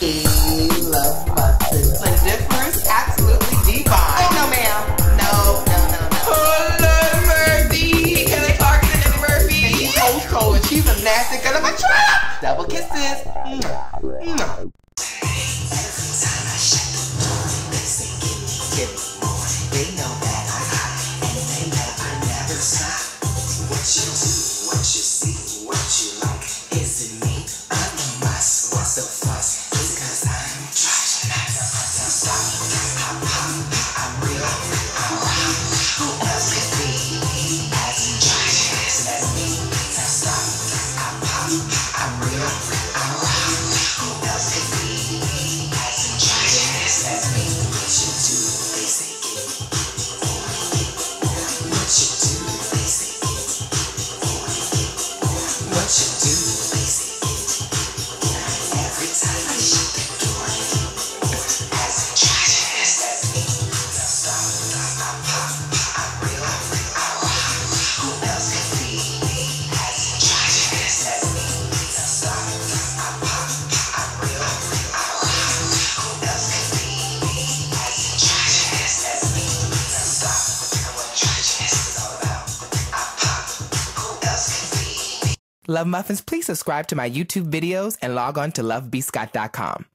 love busted. Absolutely divine. Oh no, ma'am. No, no, no, Murphy. Kelly Clarkson Murphy. She's a nasty of trap. Double kisses. Mwah. Every time I shut the door, they say, give me, give me. Yeah. Love Muffins, please subscribe to my YouTube videos and log on to lovebscott.com.